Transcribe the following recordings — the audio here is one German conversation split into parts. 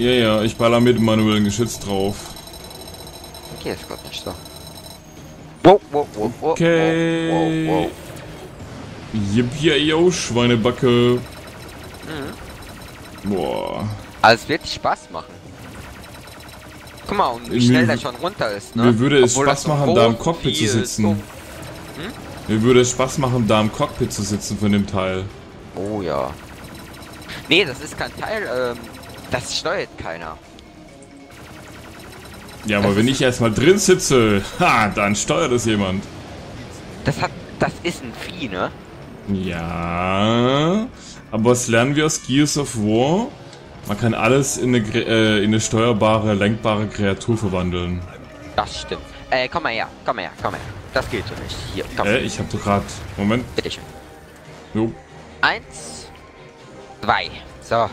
Ja, ja, ich baller mit dem manuellen Geschütz drauf. Okay, ist gut, nicht so. Wow, wow, wow, wow, Okay. wow, wow. Yippie, Schweinebacke. Mhm. Boah. Also es wird Spaß machen. Guck mal, und wie schnell der schon runter ist, ne? Mir würde es Obwohl Spaß das so machen, da im Cockpit zu sitzen. so- Mir würde es Spaß machen, da im Cockpit zu sitzen von dem Teil. Oh ja. Nee, das ist kein Teil, ähm, das steuert keiner. Ja, aber Das wenn ich erstmal drin sitze, ha, dann steuert es jemand. Das hat, das ist ein Vieh, ne? Ja, aber was lernen wir aus Gears of War? Man kann alles in eine, äh, in eine steuerbare, lenkbare Kreatur verwandeln. Das stimmt. Äh, komm mal her, komm mal her, komm mal her. Das geht so nicht. Hier, komm. Äh, ich hab doch grad... Moment. Bitteschön. Jo. Eins, zwei. So.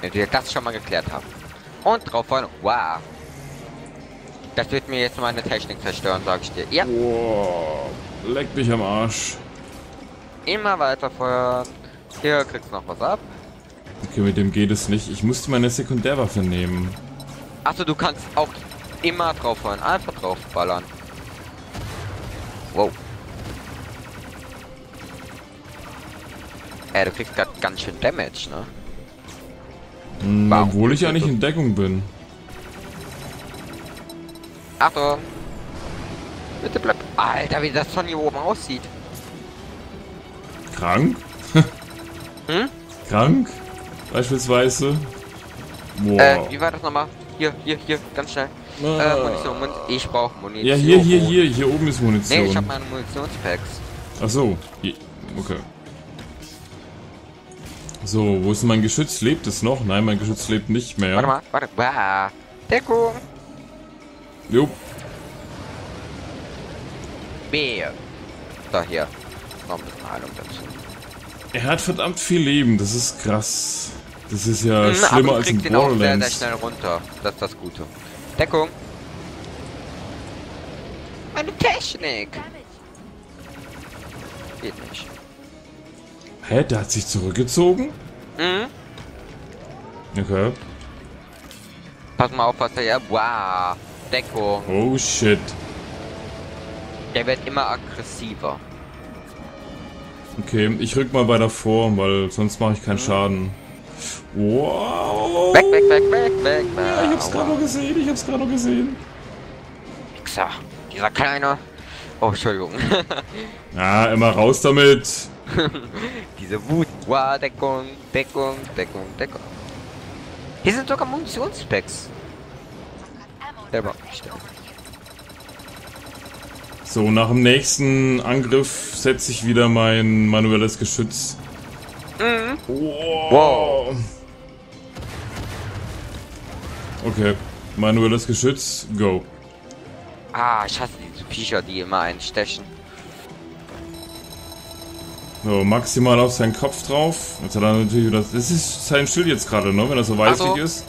Wenn wir das schon mal geklärt haben. Und drauf wollen. Wow. Das wird mir jetzt meine Technik zerstören, sag ich dir. Ja, Boah, leck mich am Arsch. immer weiter feuern. Hier kriegst du noch was ab. Okay, mit dem geht es nicht. Ich musste meine Sekundärwaffe nehmen. Achso, du kannst auch immer drauf feuern. Einfach drauf ballern. Wow. Äh, du kriegst grad ganz schön Damage, ne? Hm, Wow. Obwohl ich ja nicht in Deckung bin. Achtung! Bitte bleib. Alter, wie das von hier oben aussieht. Krank? Hm? Krank? Beispielsweise? Boah. Äh, wie war das nochmal? Hier, hier, hier, ganz schnell. Äh, Ah. Munition, Mun ich brauche Munition. ja, hier, hier, hier. Hier oben ist Munition. Nee, ich hab meine Munitionspacks. Ach so. Okay. So, wo ist mein Geschütz? Lebt es noch? Nein, mein Geschütz lebt nicht mehr. Warte mal, warte. Wow. Deckung. Jo. B. Da, hier. Noch ein bisschen Heilung dazu. Er hat verdammt viel Leben. Das ist krass. Das ist ja Hm, schlimmer als in kriegst ihn auch sehr, sehr Borderlands. schnell runter. Das ist das Gute. Deckung. Meine Technik. Geht nicht. Hä, der hat sich zurückgezogen? Mhm. Okay. Pass mal auf, was er ja. Wow. Deckung. Oh shit. Der wird immer aggressiver. Okay, ich rück mal weiter vor, weil sonst mache ich keinen Schaden. Wow. Weg, weg, weg, weg, weg. Ja, ich hab's gerade noch gesehen, ich hab's gerade noch gesehen. Wichser. Dieser kleine. Oh, Entschuldigung. Ja, immer raus damit. Diese Wut. Wow, Deckung, Deckung, Deckung, Deckung. Hier sind sogar Munitionspacks. So, nach dem nächsten Angriff setze ich wieder mein manuelles Geschütz. Mhm. Wow. Okay, manuelles Geschütz, go. Ah, ich hasse diese Viecher, die immer einen stechen. So, maximal auf seinen Kopf drauf. Jetzt hat er natürlich wieder. Das ist sein Schild jetzt gerade, ne? Wenn er so weißlich so. ist.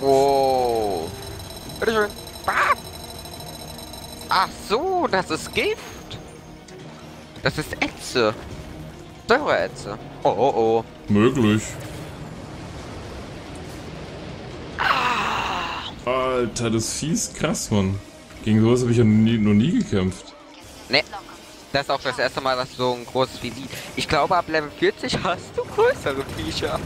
Oh. Bitteschön. Ah. Ach so, das ist Gift. Das ist Ätze. Säureätze. Oh, oh, oh. Möglich. Alter, das ist krass, Mann. Gegen sowas habe ich ja noch nie, noch nie gekämpft. Ne. Das ist auch das erste Mal, dass so ein großes Vieh sieht. Ich glaube, ab Level 40 hast du größere Viecher.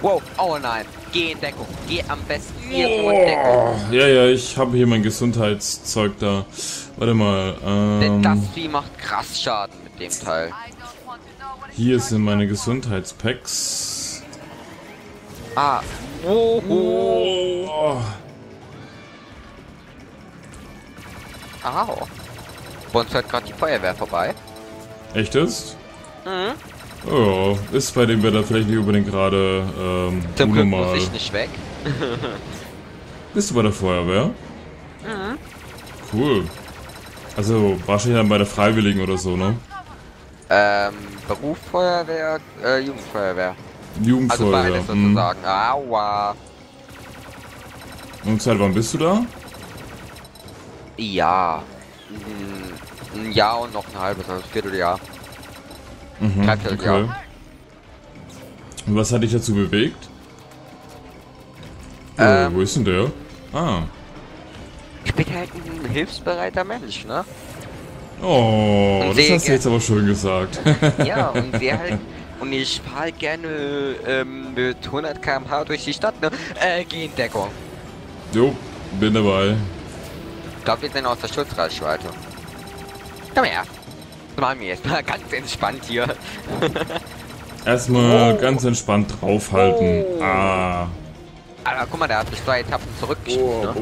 Wow, oh nein. Geh in Deckung. Geh am besten irgendwo in Deckung. Oh, ja, ja, ich habe hier mein Gesundheitszeug da. Warte mal. Denn das Ähm, Vieh macht krass Schaden mit dem Teil. hier sind meine Gesundheitspacks. Ah. Oh, Oh. Au. Bei uns hört gerade die Feuerwehr vorbei. Echt jetzt? Mhm. Ja, ist bei dem Wetter vielleicht nicht unbedingt gerade ähm, Zum Glück unnormal. muss ich nicht weg. Bist du bei der Feuerwehr? Mhm. Cool. Also wahrscheinlich dann bei der Freiwilligen oder so, ne? Ähm, Beruf Feuerwehr, äh, Jugendfeuerwehr. Also Jugendfeuerwehr. beides hm. sozusagen. Aua. Und seit wann bist du da? Ja. Ein, Jahr und noch ein halbes, also ein Vierteljahr. Mhm, Dreivierteljahr. Und was hat dich dazu bewegt? Ähm. äh, wo ist denn der? Ah. Ich bin halt ein hilfsbereiter Mensch, ne? Oh, Und das hast du jetzt aber schön gesagt. Ja, und sehe halt. Und ich fahre halt gerne ähm, mit 100 km/h durch die Stadt, ne? Äh, geh in Deckung. jo, bin dabei. Ich glaube, wir sind aus der Schutzreichweite. Komm her. Das machen wir jetzt mal ganz entspannt hier. Erstmal Oh. ganz entspannt draufhalten. Oh. Ah. Alter, guck mal, der hat mich zwei Etappen zurückgeschickt, Oh, ne?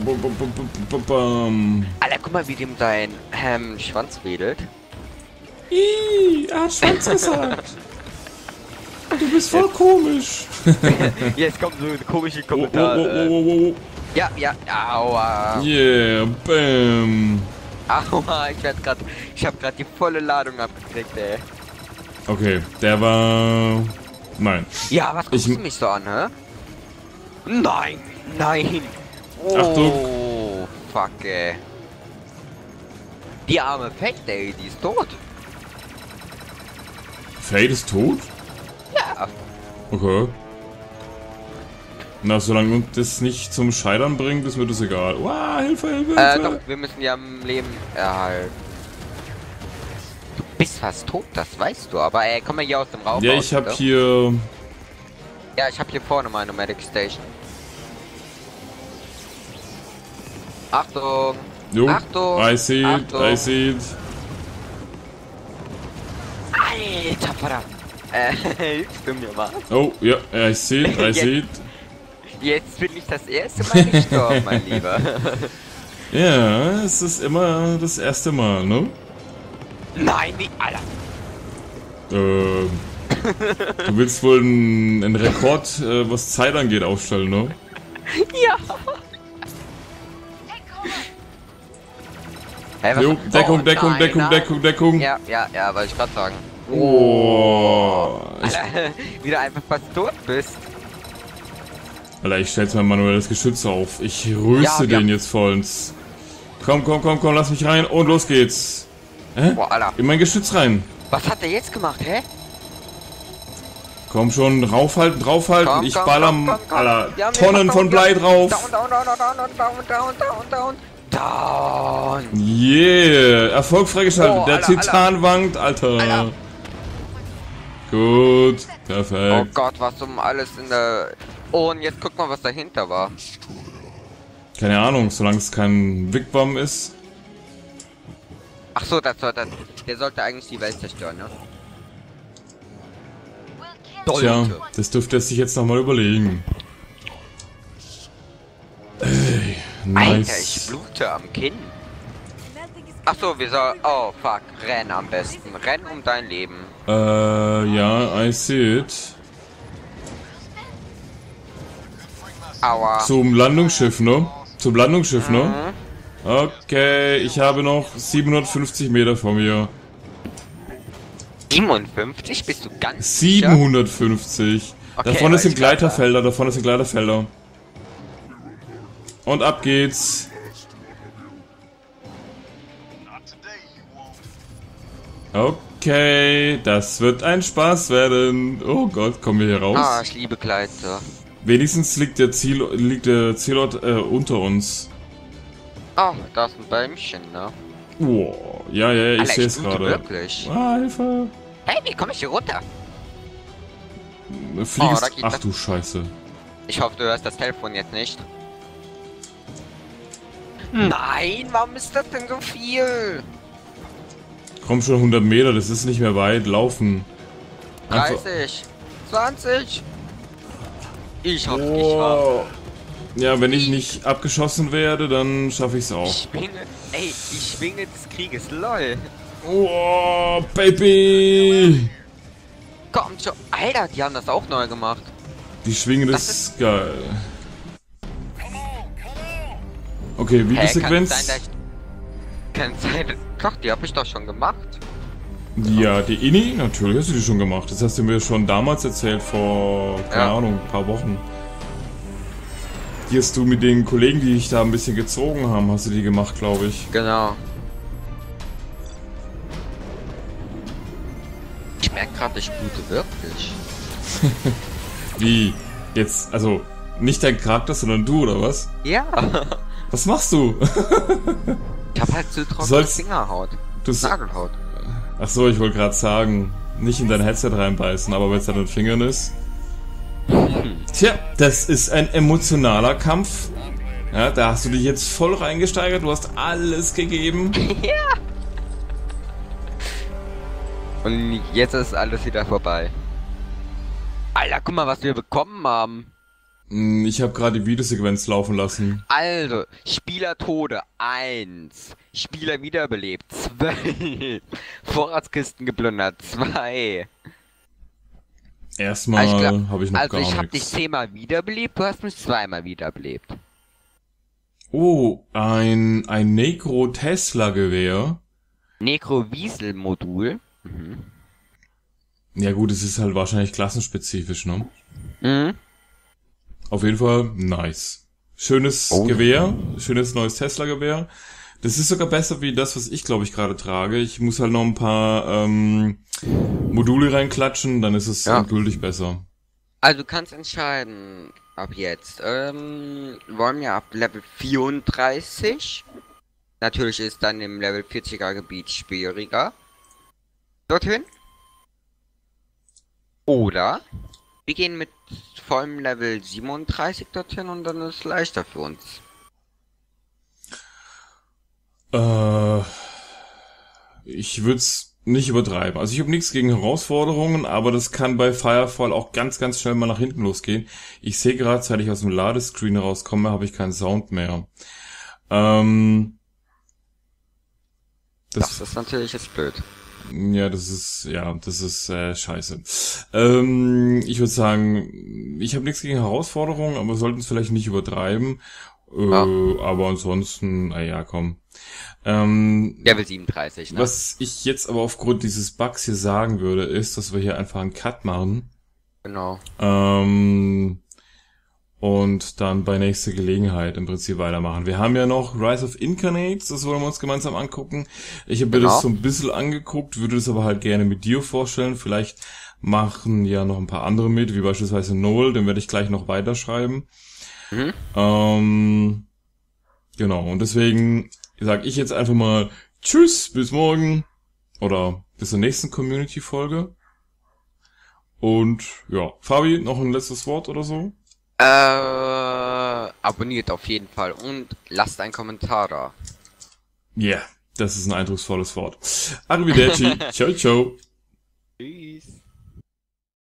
Alter, guck mal, wie dem sein ähm, Schwanz wedelt. Ih, er hat Schwanz gesagt. Du bist voll komisch. Jetzt kommt so ein komischer Oh, Ja, ja, aua. Yeah, bam. Aua, ich werd grad. Ich hab grad die volle Ladung abgekriegt, ey. Okay, der war... Nein. Ja, was guckst Ich- du mich so an, hä? Nein, nein. Oh, Achtung. fuck, ey. Die arme Fake, ey, die ist tot. Fade ist tot? Ja. Okay. Na, solange uns das nicht zum Scheitern bringt, ist mir das egal. Wow, Hilfe, Hilfe, Äh, Hilfe. doch, wir müssen die am Leben erhalten. Du bist fast tot, das weißt du, aber ey, komm mal hier aus dem Raum. ja, raus, ich hab bitte. hier... Ja, ich hab hier vorne meine Medic Station. Achtung! Jo, Achtung, I see it, Achtung. I see it. Alter Vater! Äh, hilfst du mir mal? Oh, ja, I see it, I see it. Jetzt bin ich das erste Mal gestorben, mein Lieber. Ja, es ist immer das erste Mal, ne? Nein, wie, Alter! Ähm, du willst wohl einen, einen Rekord, äh, was Zeit angeht, aufstellen, ne? Ja! Hey, Deckung, Oh, Deckung, nein, Deckung, nein. Deckung, Deckung. Ja, ja, ja, wollte ich gerade sagen. Oh. Ich, Alter, wie du einfach fast tot bist. Alter, ich stell jetzt mein manuelles Geschütz auf. Ich rüste ja, den jetzt vollends. Komm, komm, komm, komm, lass mich rein und los geht's. Hä? Boah, Alter. In mein Geschütz rein. Was hat der jetzt gemacht, hä? Komm schon, raufhalten, draufhalten. Komm, ich komm, baller komm, Alter, ja, Tonnen von Blei drauf. Down, down, down, down, Yeah, Erfolg freigeschaltet. Oh, der Alter, Titan Alter. wankt, Alter. Alter. Gut, perfekt. Oh Gott, was um alles in der Oh, und jetzt guck mal, was dahinter war. Keine Ahnung, solange es kein Wigwam ist. Ach so, das sollte, der sollte eigentlich die Welt zerstören, ne? Tja, das dürfte er sich jetzt nochmal überlegen. Ey, Alter, ich nice. blute am Kinn. Ach so, wir sollen... Oh, fuck. Renn am besten. Renn um dein Leben. Äh, ja, I see it. Aua. Zum Landungsschiff, ne? Zum Landungsschiff, ne? Mhm. Okay, ich habe noch 750 Meter vor mir. 57? Bist du ganz sicher? 750. Okay, davon sind Gleiterfelder, davon sind Gleiterfelder. Und ab geht's. Okay, das wird ein Spaß werden. Oh Gott, kommen wir hier raus? Ah, ich liebe Gleiter. Wenigstens liegt der Ziel liegt der Zielort äh, unter uns. Oh, da ist ein Bäumchen, ne? Wow. Ja, ja, ja, ich sehe es gerade. wirklich. Ah, Hilfe. Hey, wie komme ich hier runter? Fliegst. Oh, da geht Ach du Scheiße. Ich hoffe, du hörst das Telefon jetzt nicht. Nein, warum ist das denn so viel? Komm schon 100 Meter, das ist nicht mehr weit. Laufen. Einfach- 30, 20. Ich hoffe, ich Oh. hoffe. Ja, wenn ich nicht abgeschossen werde, dann schaffe ich es auch. Ich schwinge, ey, die Schwinge des Krieges, lol. Oh, Baby! Komm schon. Alter, die haben das auch neu gemacht. Die Schwinge Das des geil. Okay, Hä, kann es sein, dass ich... Kann es sein, dass... Doch, die habe ich doch schon gemacht. Ja, die Inni, natürlich hast du die schon gemacht. Das hast du mir schon damals erzählt, vor, keine Ja. Ahnung, ein paar Wochen. Die hast du mit den Kollegen, die dich da ein bisschen gezogen haben, hast du die gemacht, glaube ich. Genau. Ich merke gerade, ich blute wirklich. Wie? Jetzt, also, nicht dein Charakter, sondern du, oder was? Ja. Was machst du? Ich hab halt zu trockene Fingerhaut. Du Nagelhaut. Ach so, ich wollte gerade sagen, nicht in dein Headset reinbeißen, aber wenn es an den Fingern ist. Tja, das ist ein emotionaler Kampf. Ja, da hast du dich jetzt voll reingesteigert, du hast alles gegeben. Und jetzt ist alles wieder vorbei. Alter, guck mal, was wir bekommen haben. Hm, Ich habe gerade die Videosequenz laufen lassen. Also, Spieler Tode 1, Spieler wiederbelebt 2, Vorratskisten geplündert 2. Erstmal Also habe ich noch Also gar ich hab dich zehnmal wiederbelebt, du hast mich zweimal wiederbelebt. Oh, ein, ein Necro-Tesla-Gewehr. Necro-Wiesel-Modul. Ja gut, es ist halt wahrscheinlich klassenspezifisch, ne? Mhm. Auf jeden Fall nice. Schönes Oh. Gewehr, schönes neues Tesla-Gewehr. Das ist sogar besser wie das, was ich glaube ich gerade trage. Ich muss halt noch ein paar ähm, Module reinklatschen, dann ist es Ja. endgültig besser. Also du kannst entscheiden ab jetzt. Ähm, wollen wir ab Level 34? Natürlich ist dann im Level 40er Gebiet schwieriger. Dorthin. Oder wir gehen mit vollem Level 37 dorthin und dann ist es leichter für uns. Äh, ich würde es nicht übertreiben. Also ich habe nichts gegen Herausforderungen, aber das kann bei Firefall auch ganz, ganz schnell mal nach hinten losgehen. Ich sehe gerade, seit ich aus dem Ladescreen rauskomme, habe ich keinen Sound mehr. Ähm, Das ist natürlich jetzt blöd. Ja, das ist, ja, das ist äh, scheiße. Ähm, ich würde sagen, ich habe nichts gegen Herausforderungen, aber wir sollten es vielleicht nicht übertreiben. Äh, Ja. Aber ansonsten, naja, komm. Ähm, Level 37, ne? was ich jetzt aber aufgrund dieses Bugs hier sagen würde, ist, dass wir hier einfach einen Cut machen. Genau. Ähm, und dann bei nächster Gelegenheit im Prinzip weitermachen. Wir haben ja noch Rise of Incarnates, das wollen wir uns gemeinsam angucken. Ich habe mir Genau. das so ein bisschen angeguckt, würde das aber halt gerne mit dir vorstellen. Vielleicht machen ja noch ein paar andere mit, wie beispielsweise Noel, den werde ich gleich noch weiterschreiben. Mhm. Ähm, genau, und deswegen sage ich jetzt einfach mal Tschüss, bis morgen oder bis zur nächsten Community-Folge. Und ja, Fabi, noch ein letztes Wort oder so? Äh, abonniert auf jeden Fall und lasst einen Kommentar da. Ja, yeah, das ist ein eindrucksvolles Wort. Arrivederci, ciao, ciao. Tschüss.